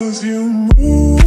Cause you move